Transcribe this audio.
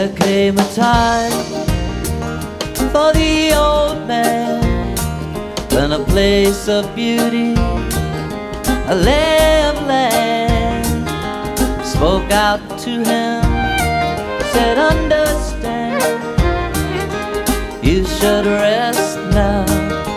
There came a time for the old man when a place of beauty, a lay of land spoke out to him, said, Understand, you should rest now."